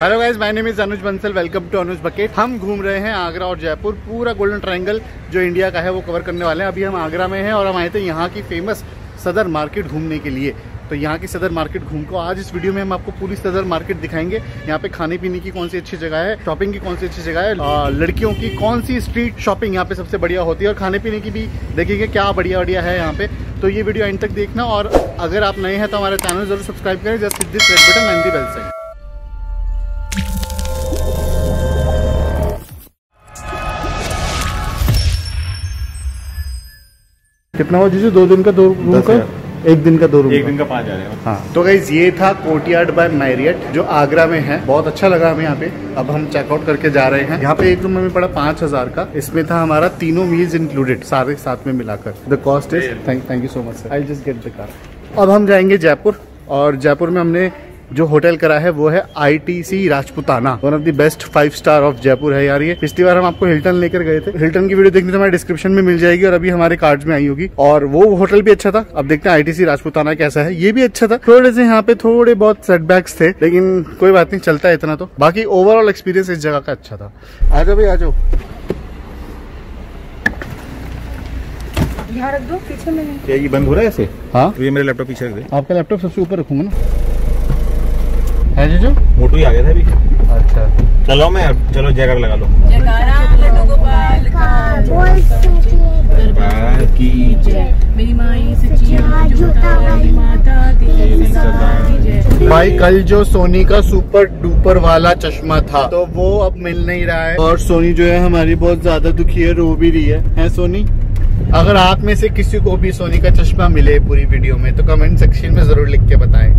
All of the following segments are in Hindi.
Hello guys my name is Anuj Bansal welcome to Anuj bucket हम घूम रहे हैं आगरा और जयपुर पूरा गोल्डन ट्रायंगल जो इंडिया का है वो कवर करने वाले हैं। अभी हम आगरा में हैं और हम आए थे यहाँ की फ़ेमस सदर मार्केट घूमने के लिए। तो यहाँ की सदर मार्केट घूम को आज इस वीडियो में हम आपको पूरी सदर मार्केट दिखाएँगे। यहाँ पे खाने पीने की कौन सी अच्छी जगह है शॉपिंग की कौन सी अच्छी जगह है आ, लड़कियों की कौन सी स्ट्रीट शॉपिंग यहाँ पे सबसे बढ़िया होती है। और खाने पीने की भी देखेंगे क्या बढ़िया बढ़िया है यहाँ पे। तो ये वीडियो एंड तक देखना और अगर आप नए हैं तो हमारे चैनल ज़रूर सब्सक्राइब करें। Just this red button and the bell से कितना हुआ? जीजू दो दिन का दो रूम का? एक दिन का दो रूम एक दिन का पाँच हज़ार हाँ। तो गाइज़ ये था कोर्टयार्ड बाय मैरियट जो आगरा में है। बहुत अच्छा लगा हमें यहाँ पे। अब हम चेकआउट करके जा रहे हैं। यहाँ पे एक रूम हमें पड़ा पाँच हज़ार का। इसमें था हमारा तीनों मील्स इंक्लूडेड सारे साथ में मिलाकर। The cost is thank thank you so much sir I just get the car अब हम जाएँगे जयपुर और जयपुर में हमने जो होटल करा है वो है ITC Rajputana. One of the best five star of Jaipur है यार ये। पिछली बार हम आपको हिल्टन लेकर गए थे। हिल्टन की वीडियो देखनी तो हमारे डिस्क्रिप्शन में मिल जाएगी और अभी हमारे कार्ड में आई होगी। और वो होटल भी अच्छा था। अब देखते हैं आईटीसी राजपुताना कैसा है। ये भी अच्छा था। थोड़े से यहाँ पे थोड़े बहुत सेटबैक्स थे लेकिन कोई बात नहीं चलता है इतना तो। बाकी ओवरऑल एक्सपीरियंस इस जगह का अच्छा था। आ जाओ भाई आ जाओ। यहाँ रख दो पीछे में ये बंद हो रहा है ऐसे? हाँ। तो ये मेरे लैपटॉप पीछे रख दे। आपका लैपटॉप सबसे ऊपर रखूँगा ना। है जीजू? मोटू ही आ गया था अभी। अच्छा। चलो मैं अब चलो जयकार लगा लो। जयकारा लड्डू गोपाल का दरबार की जय। मेरी माई सच्चिया झूठा वाली। माता तेरी सदा भाई कल जो सोनी का सुपर डुपर वाला चश्मा था तो वो अब मिल नहीं रहा है। और सोनी जो है हमारी बहुत ज़्यादा दुखी है रो भी रही है। हैं सोनी? अगर आप में से किसी को भी सोनी का चश्मा मिले पूरी वीडियो में तो कमेंट सेक्शन में ज़रूर लिख के बताएँ।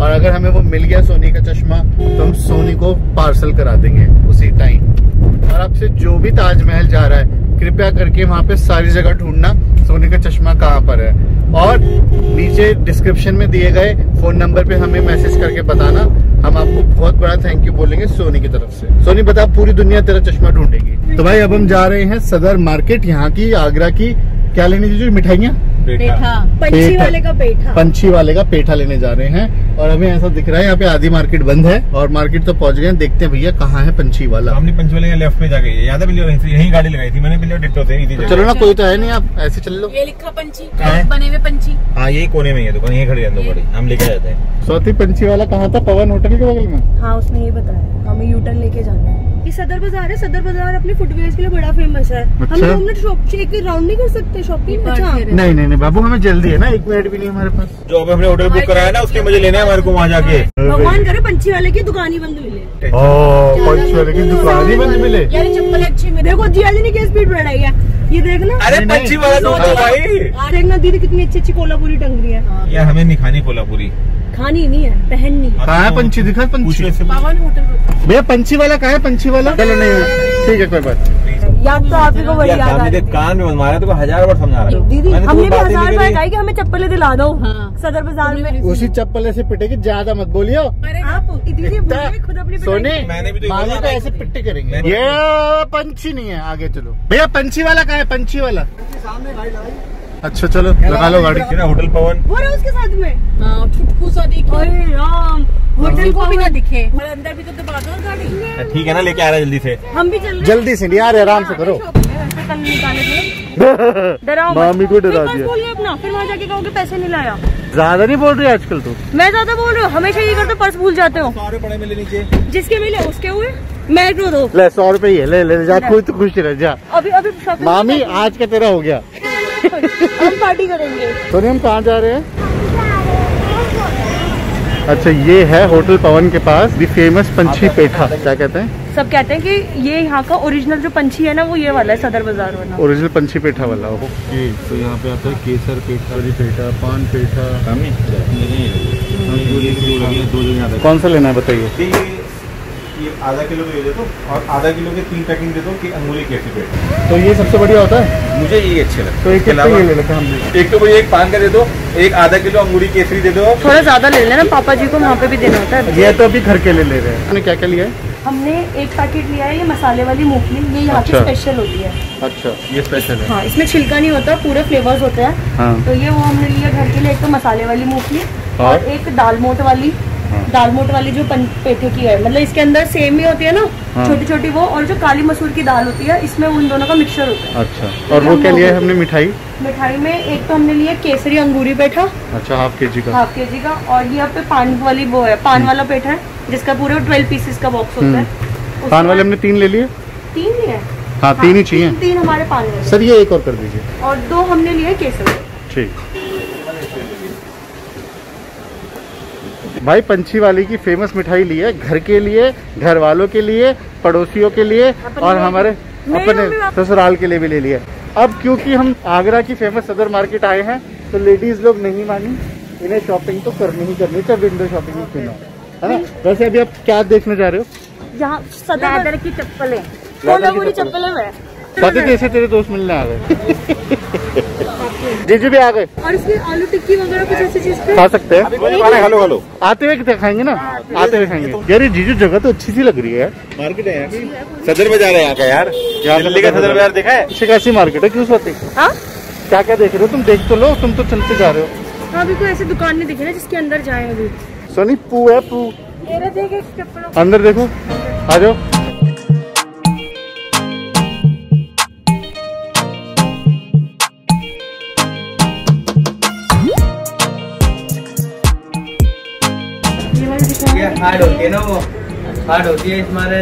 और अगर हमें वो मिल गया सोनी का चश्मा तो हम सोनी को पार्सल करा देंगे उसी टाइम और आपसे जो भी ताजमहल जा रहा है, कृपया करके वहाँ पे सारी जगह ढूंढना, सोनी का चश्मा कहाँ पर है। और नीचे डिस्क्रिप्शन में दिए गए फ़ोन नंबर पे हमें मैसेज करके बताना। हम आपको बहुत बड़ा थैंक यू बोलेंगे सोनी की तरफ़ से। सोनी, बता, पूरी दुनिया तेरा चश्मा ढूंढेगी। तो भाई, अब हम जा रहे हैं सदर मार्केट यहाँ की आगरा की। क्या लेने दीजिए मिठाइयाँ? पेठा। पंछी वाले का पेठा। पंछी वाले का पेठा लेने जा रहे हैं और हमें ऐसा दिख रहा है यहाँ पे आधी मार्केट बंद है और मार्केट तो पहुँच गए देखते हैं भैया कहाँ है पंछी वाला। हमने पंचवाले के लेफ़्ट में जाके याद है यहीं यहीं गाड़ी लगाई थी। मैंने बिल्ली डिट्टो थे इसी जगह। चलो ना कोई तो है नहीं आप ऐसे चल लो। ये लिखा पंछी बने हुए पंछी? हाँ यही कोने में है दुकान यही खड़ी है दो गाड़ी हम लेके जाते हैं चौथी पंछी वाला कहाँ था? पवन होटल के बगल में? हाँ उसने ये बताया। हमें यूटर्न लेके जाना है। ये सदर बाज़ार है सदर बाज़ार अपने फुटवेयर के लिए बड़ा फ़ेमस है। हम अच्छा। दो मिनट शॉप एक राउंड नहीं कर सकते शॉपिंग अच्छा। नहीं नहीं नहीं बाबू हमें जल्दी है ना एक मिनट भी नहीं हमारे पास। जो अब हमने होटल बुक कराया ना उसके मुझे लेना है हमारे को वहाँ जाके। भगवान करे पंछी वाले की दुकान ही बंद मिले। पंछी वाले की दुकान ही बंद मिले? चप्पल अच्छी मिले। देखो जिया जी ने क्या स्पीड बढ़ाई है। ये देखना। अरे। पंछी वाला तो भाई। आ देखना दीदी कितनी अच्छी अच्छी कोलापुरी टंग रही है। यार हमें नहीं खानी कोल्हापुरी। खानी नहीं है पहननी। है कहाँ है पंछी? दिखा पंछी पवन होटल भैया पंछी वाला कहा है? पंछी वाला। चलो नहीं ठीक है कोई बात नहीं। याद तो आप ही को बड़ी याद आ रही देख, कान में मारा तो हज़ार बार समझा रहा है। दीदी तो हमने भी हज़ार बार कहा कि हमें चप्पलें दिला दो। सदर बाज़ार में। उसी चप्पल ऐसे पिटेगी ज़्यादा मत बोलियो। आप दीदी खुद अपनी सोने। मैंने भी तो ऐसे। पिट्टे करेंगे। ये पंछी नहीं है आगे चलो। भैया पंछी वाला कहाँ है पंछी वाला। अच्छा चलो लगा लो गाड़ी। ना होटल पवन। वो रहा उसके साथ में? हाँ छुटकू सा दिखे। अरे राम होटल को भी ना दिखे। और अंदर भी तो दबा दो गाड़ी। ठीक है ना लेके आ रहा है जल्दी से। हम भी चल जल्दी से नहीं आ रहे आराम से करो। कल निकाले थे मामी को डरा फिर दिया। बोलिए अपना फिर वहाँ जाके कहोगे पैसे नहीं लाया। ज़्यादा नहीं बोल रही आजकल तो? मैं ज़्यादा बोल रही हूँ हमेशा ये करते हो, पर्स भूल जाते हो। सारे पड़े मिले नीचे। जिसके मिले उसके हुए? मैं क्यों दो ले सौ रुपए ही है ले ले जा कोई तो खुश रह जा अभी अभी मामी आज का तेरा हो गया हम पार्टी करेंगे सोनी हम कहाँ जा रहे हैं अच्छा ये है होटल पवन के पास दी फ़ेमस पंछी पेठा क्या कहते हैं सब कहते हैं कि ये यहाँ का ओरिजिनल जो पंछी है ना वो ये वाला है सदर बाज़ार वाला ओरिजिनल पंछी पेठा वाला हो ये तो यहाँ पे आता है केसर पेठा पेठा पान पेठा सामने दो कौन सा लेना है बताइए है ये ये आधा किलो तो ये दे दो और आधा किलो के तीन पैकिंग दे दो कि अंगूरी कैसी पेट। तो ये सबसे बढ़िया होता है? मुझे ये अच्छे लगते तो एक ये ले लेते हैं हम एक तो मुझे एक पान का दे दो एक आधा किलो अंगूरी केसरी दे दो। थोड़ा ज़्यादा ले लेना पापा जी को वहाँ पे भी देना होता है। ये तो अभी घर के लिए ले रहे हैं। आपने क्या क्या लिया है? हमने एक पैकेट लिया है ये मसाले वाली मूंगफली। ये यहाँ की अच्छा। स्पेशल होती है। अच्छा ये स्पेशल है। हाँ इसमें छिलका नहीं होता पूरे फ्लेवर्स होते हैं। हाँ। तो ये वो हमने लिया घर के लिए एक तो मसाले वाली मूंगफली और और? एक दाल मोट वाली। हाँ। दाल मोट वाली जो पेठे की है। मतलब इसके अंदर सेम ही होती है ना हाँ। छोटी छोटी वो और जो काली मसूर की दाल होती है इसमें उन दोनों का मिक्सचर होता है। अच्छा। और वो क्या लिया है हमने? मिठाई? मिठाई में एक तो हमने लिया केसरी अंगूरी पेठा। अच्छा हाफ़ के जी का। हाफ़ के जी का। और ये यहाँ पे पान वाली वो है पान वाला पेठा है जिसका पूरे ट्वेल्व पीसेस का बॉक्स होता है। पान वाले हमने तीन ले लिए? तीन ही है। हाँ तीन ही चाहिए। तीन, तीन हमारे पान वाले। सर ये एक और कर दीजिए। और दो हमने लिए केसरी। ठीक। भाई पंछी वाली की फ़ेमस मिठाई ली है घर के लिए घर वालों के लिए पड़ोसियों के लिए और हमारे अपने ससुराल के लिए भी ले लिया अब क्योंकि हम आगरा की फ़ेमस सदर मार्केट आए हैं तो लेडीज़ लोग नहीं मानी इन्हें शॉपिंग तो करनी ही करनी चाहे विंडो शॉपिंग ही क्यों है ना? वैसे अभी आप क्या देखने जा रहे हो? जहाँ सदर की चप्पलें। कोल्हापुरी चप्पलें। कैसे तेरे दोस्त मिलने आ गए। जीजू भी आ गए। और इसमें आलू टिक्की वगैरह कुछ ऐसी चीज़ खा सकते हैं। Hello hello. आते हुए कितने खाएँगे ना आते हुए खाएँगे यार ये जीजू जगह तो अच्छी सी लग रही है मार्केट है यार। सदर बाज़ार है यहाँ का यार। यहाँ दिल्ली का सदर बाज़ार देखा है? खासी मार्केट है क्यों सोती हाँ? क्या क्या देख रहे हो? तुम देख तो लो तुम तो चलते जा रहे हो। हाँ, अभी कोई ऐसी दुकान नहीं दिखी ना जिसके अंदर जाए अभी। सोनी पू है पू। अंदर देखो। आ जाओ। हार्ड होती है ना वो हार्ड होती है हमारे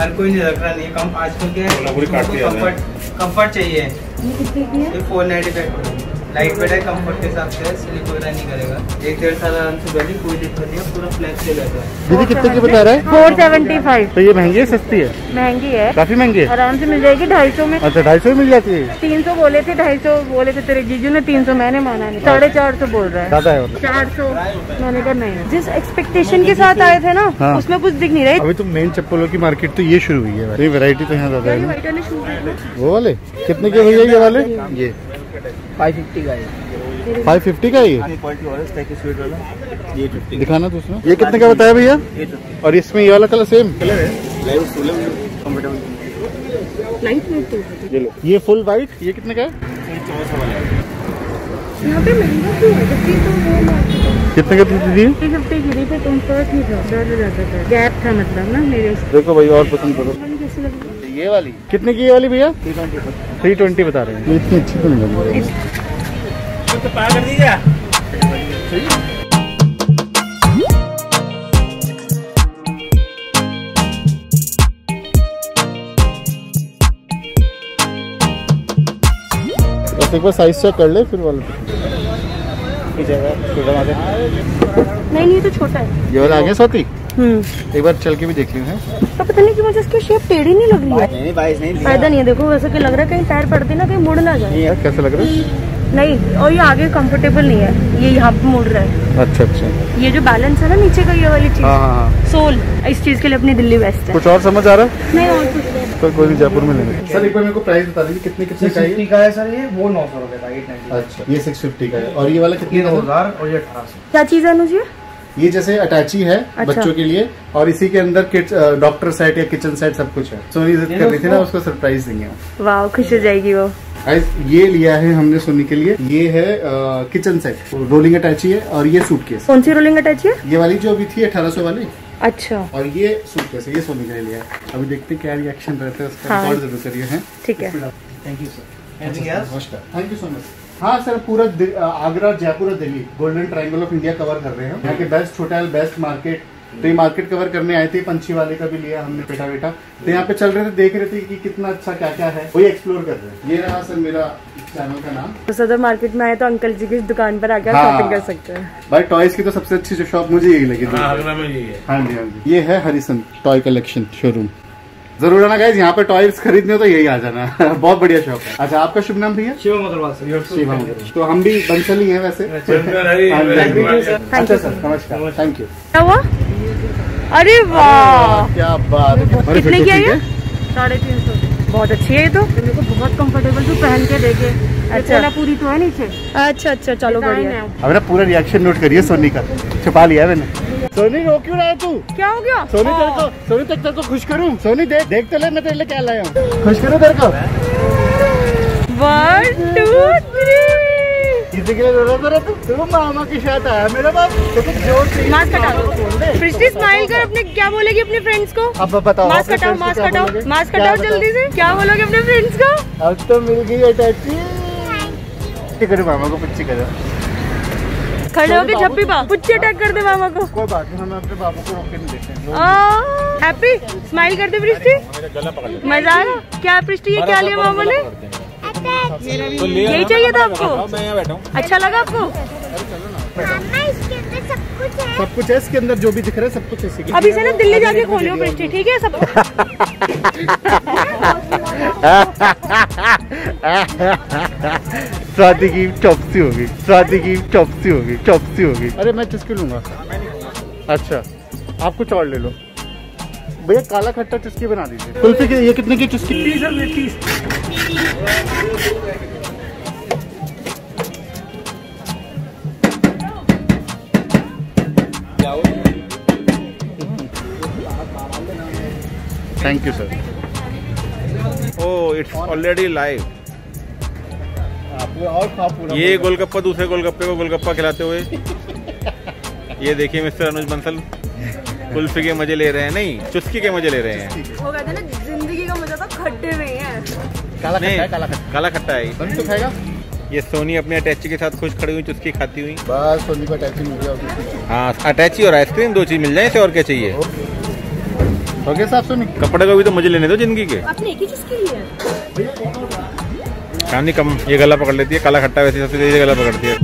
हर कोई नहीं रख रहा नहीं कम आजकल के पूरी काटती है कंफर्ट कंफर्ट चाहिए ये कितने की है ये four ninety five light weight है कंफर्ट के हिसाब से स्लिप वगैरह नहीं करेगा। एक डेढ़ साल आराम से बैठी कोई दिक्कत नहीं है पूरा फ्लेक्सिबल रहता है। दीदी कितने की बता रहा है? फोर सेवेंटी फाइव तो ये महँगी है सस्ती है? महँगी है। काफ़ी महँगी है? आराम से मिल जाएगी ढाई सौ में। अच्छा ढाई सौ मिल जाती है? तीन सौ बोले थे ढाई सौ बोले थे तेरे जीजू ने तीन सौ मैंने माना नहीं। साढ़े चार सौ बोल रहा है। ज़्यादा है मतलब चार सौ। मैंने कहा नहीं जिस एक्सपेक्टेशन के साथ आए थे ना हाँ। उसमें कुछ दिख नहीं रहा। अभी तो मेन चप्पलों की मार्केट तो ये शुरू हुई है। वैरायटी तो यहाँ ज़्यादा है है वो वाले? कितने के भैया ये वाले? ये। फाइव फिफ्टी का है। फाइव फिफ्टी का ये दिखाना तो उसमें ये कितने का बताया भैया? और इसमें ये वाला कलर सेम तो ये लो। ये फुल वाइट ये कितने का है? यहाँ पे महँगा क्यों है? जबकि तो वो कितने का दी दीदी थ्री फिफ्टी की थी पे डर जाता था। गैप था मतलब ना मेरे देखो भाई और पसंद करो। ये वाली? कितने की ये वाली भैया? थ्री ट्वेंटी बता रहे हैं। इतनी अच्छी तो नहीं लग रही। तो कर बस एक बार साइज़ चेक कर ले फिर वाला। नहीं नहीं ये तो छोटा है। ये वाला आ गया हम्म एक बार चल के भी देख लियो है तो पता नहीं कि मुझे इसकी शेप टेढ़ी नहीं लग रही है। नहीं बाईस नहीं फ़ायदा नहीं है देखो वैसे कि लग रहा है कहीं पैर पड़ते ना कहीं मुड़ ना जाए। यार कैसा लग रहा है? नहीं और ये आगे कंफर्टेबल नहीं है ये यहाँ पे मुड़ रहा है। अच्छा अच्छा। ये जो बैलेंस है ना नीचे का ये वाली चीज़ हाँ हाँ हाँ। सोल इस चीज़ के लिए अपनी दिल्ली बेस्ट है। कुछ और समझ आ रहा है? नहीं और कुछ तो कोई नहीं जयपुर में लेंगे। सर एक बार मेरे को प्राइस बता दीजिए कितने कितने का है? का है सर ये वो नौ सौ रुपए का एट अच्छा ये सिक्स फिफ्टी का है। और ये वाला कितने है? हज़ार और ये अठारह सौ। क्या चीज़ है अनुजी ये जैसे अटैची है अच्छा। बच्चों के लिए और इसी के अंदर किट डॉक्टर सेट या किचन सेट सब कुछ है। सोनी जिद कर रही थी ना उसको सरप्राइज़ देंगे वाह खुश हो जाएगी वो। ये लिया है हमने सोनी के लिए। ये है किचन सेट रोलिंग अटैची है और ये सूटकेस कौन सी रोलिंग अटैची है? ये वाली जो अभी थी अठारह सौ वाली। अच्छा। और ये सूटकेस है ये सोनी के लिए लिया है। अभी देखते हैं क्या रिएक्शन रहता है उसका हाँ। ज़रूर करिए ठीक है। थैंक यू सर नमस्कार। थैंक यू सो मच हाँ सर पूरा आगरा जयपुर और Delhi golden triangle of India cover कर रहे हैं यहाँ के बेस्ट होटल बेस्ट मार्केट तो ये मार्केट कवर करने आए थे पंछी वाले का भी लिया हमने बेटा बेटा। तो यहाँ पे चल रहे थे देख रहे थे कि कितना अच्छा क्या क्या है वही एक्सप्लोर कर रहे हैं। ये रहा सर मेरा चैनल का नाम। तो सदर मार्केट में आए तो अंकल जी की दुकान पर आकर हाँ। शॉपिंग कर सकते हैं। भाई टॉयज की तो सबसे अच्छी जो शॉप मुझे यही लगी। थी आगरा में यही है। हाँ जी हाँ जी। ये है हरिसन टॉय कलेक्शन शोरूम ज़रूर आना गाइज़ यहाँ पे टॉयज खरीदने हो तो यही आ जाना। बहुत बढ़िया शॉप है। अच्छा आपका शुभ नाम भैया? शिवम अग्रवाल सर शिवा मुखर्जी। तो हम भी बंसल ही हैं वैसे। हाँ जी, हाँ जी। अच्छा सर नमस्कार। थैंक यू क्या हुआ? अरे वाह! क्या बात है। कितने तो की है? है। साढ़े तीन सौ बहुत अच्छी है ये तो। मेरे को बहुत कंफर्टेबल तू पहन के देखे अच्छा। अच्छा पूरी तो है नीचे। अच्छा अच्छा चलो बढ़िया। अब ना पूरा रिएक्शन नोट करिए सोनी का। छुपा लिया मैंने। सोनी रो क्यों रहा है तू? क्या हो गया? सोनी तेरे को सोनी तक तेरे को खुश करूँ? सोनी देख देख तो ले मैं तेरे लिए क्या लाया हूँ। खुश करूँ तेरे को? वन टू थ्री किसी के लिए ज़रूरत है तो? तू मामा के साथ आया मेरा बाप तो कुछ ज़ोर से मास्क हटा दो बोल पृष्टि स्माइल कर अपने क्या बोलेगी अपने फ्रेंड्स को? अब बताओ मास्क हटाओ मास्क हटाओ मास्क हटाओ जल्दी से। क्या बोलोगे अपने फ्रेंड्स को? अब तो मिल गई अटैची पुच्ची करो मामा को पुच्ची करो। खड़े होके झप्पी पा। पुच्ची अटैक कर दे मामा को। कोई बात नहीं हम अपने बाबू को रोक नहीं देते हैप्पी? स्माइल कर दे पृष्टि मज़ा आया। क्या पृष्टि ये क्या लिया मामा ने? यही चाहिए था आपको? मैं यहाँ बैठा हूँ। अच्छा लगा आपको? सब कुछ है। इसके अंदर जो भी दिख रहा है सब कुछ इसी के अभी से ना दिल्ली जाके खोलियो पृष्टि ठीक है सब? शादी की चौपसी होगी शादी की चौपसी होगी चौपसी होगी। अरे मैं चुस्की लूँगा? अच्छा आप कुछ और ले लो। भैया काला खट्टा चुस्की बना दीजिए। कुल्फी ये कितने की चुस्की? Thank you sir oh it's already live और ये गोलगप्पा दूसरे गोलगप्पे को गोलगप्पा खिलाते हुए। ये देखिए मिस्टर अनुज बंसल। कुल्फी के मज़े ले रहे हैं नहीं चुस्की के मज़े ले रहे हैं। वो कहते हैं ना ज़िंदगी का मज़ा तो खड्डे में है काला खट्टा नहीं है काला खट्टा। काला खट्टा है तो खाएगा। ये सोनी अपने अटैची के साथ खुश खड़ी हुई चुस्की खाती हुई। बस सोनी को अटैची मिल गया। हाँ अटैची और आइसक्रीम दो चीज़ मिल जाए इसे और क्या चाहिए? गया साहब सोनी। कपड़े को भी तो मुझे लेने दो ज़िंदगी के। आपने एक ही चीज़ की है कहानी कम ये गला पकड़ लेती है काला खट्टा वैसे सबसे तेज गला पकड़ती है।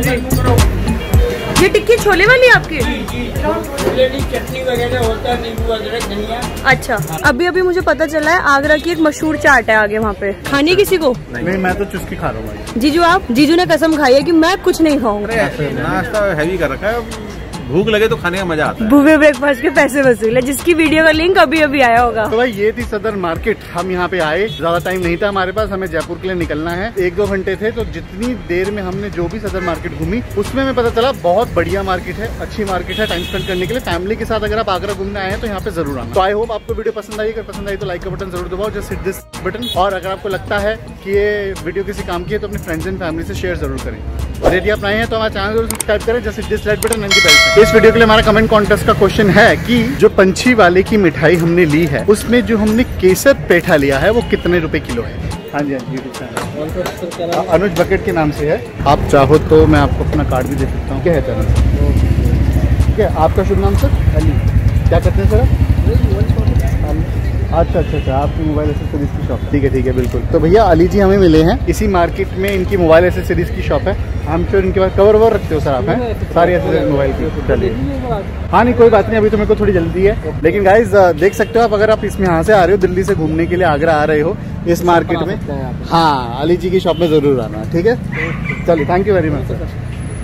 ये टिक्की छोले वाली आपकी? अच्छा अभी अभी मुझे पता चला है आगरा की एक मशहूर चाट है आगे वहाँ पे। खानी है किसी को? नहीं मैं तो चुस्की खा रहा हूँ जीजू आप? जीजू ने कसम खाई है की मैं कुछ नहीं खाऊँगा। नाश्ता हैवी कर रखा है भूख लगे तो खाने का मज़ा आता है। बुफे ब्रेकफास्ट के पैसे वसूल है जिसकी वीडियो का लिंक अभी अभी आया होगा। तो भाई ये थी सदर मार्केट हम यहाँ पे आए ज़्यादा टाइम नहीं था हमारे पास हमें जयपुर के लिए निकलना है। एक दो घंटे थे तो जितनी देर में हमने जो भी सदर मार्केट घूमी उसमें हमें पता चला बहुत बढ़िया मार्केट है अच्छी मार्केट है टाइम स्पेंड करने के लिए। फैमिली के साथ अगर आप आगरा घूमने आए हैं तो यहाँ पे ज़रूर आना। तो आई होप आपको वीडियो पसंद आई। अगर पसंद आई तो लाइक का बटन ज़रूर दबाओ जस्ट हिट दिस बटन और अगर आपको लगता है कि ये वीडियो किसी काम की है तो अपने फ्रेंड्स एंड फैमिली से शेयर ज़रूर करें। और यदि आप नए हैं तो हमारे चैनल ज़रूर सब्सक्राइब करें। जैसे this red button and bell इस वीडियो के लिए हमारा कमेंट कॉन्टेस्ट का क्वेश्चन है कि जो पंछी वाले की मिठाई हमने ली है उसमें जो हमने केसर पेठा लिया है वो कितने रुपए किलो है? हाँ जी हाँ जी यूट्यूब चैनल हाँ, अनुज बकेट के नाम से है। आप चाहो तो मैं आपको अपना कार्ड भी दे सकता हूँ। क्या है चैनल ठीक है आपका शुभ नाम सर? अली। क्या करते हैं सर अच्छा अच्छा अच्छा आपकी मोबाइल एसेसरीज की शॉप ठीक है ठीक है बिल्कुल। तो भैया अली जी हमें मिले हैं। इसी मार्केट में इनकी मोबाइल एसेसरीज की शॉप है। हम श्योर इनके पास कवर ववर रखते हो सर आप हैं? सारी एसेसरीज मोबाइल की। चलिए। हाँ नहीं कोई बात नहीं अभी तो मेरे को थोड़ी जल्दी है। लेकिन गाइज़ देख सकते हो आप अगर आप इसमें यहाँ से आ रहे हो दिल्ली से घूमने के लिए आगरा आ रहे हो इस मार्केट में। हाँ अली जी की शॉप में ज़रूर आना ठीक है? चलिए thank you very much sir.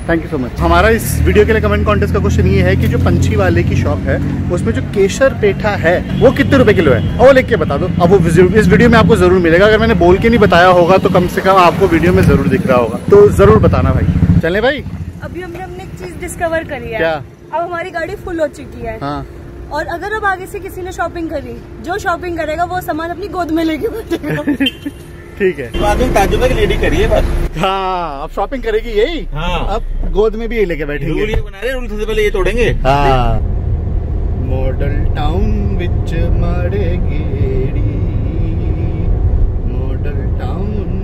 Thank you so much हमारा इस वीडियो के लिए कमेंट कॉन्टेस्ट का क्वेश्चन ये है कि जो पंछी वाले की शॉप है उसमें जो केसर पेठा है वो कितने रुपए किलो है? और वो लिख के बता दो। अब वो इस वीडियो में आपको ज़रूर मिलेगा। अगर मैंने बोल के नहीं बताया होगा तो कम से कम आपको वीडियो में ज़रूर दिख रहा होगा। तो ज़रूर बताना भाई। चले भाई। अभी हमने हमने एक चीज़ डिस्कवर करी है। क्या? अब हमारी गाड़ी फुल हो चुकी है। हाँ। और अगर अब आगे से किसी ने शॉपिंग करी जो शॉपिंग करेगा वो सामान अपनी गोद में लेके बैठेगा। ठीक है। काजू बैग रेडी करिए बस। हाँ अब शॉपिंग करेगी यही। हाँ। अब गोद में भी यही लेके बैठे बना रहे ये तोड़ेंगे। हाँ। मॉडल टाउन विच मारे मॉडल टाउन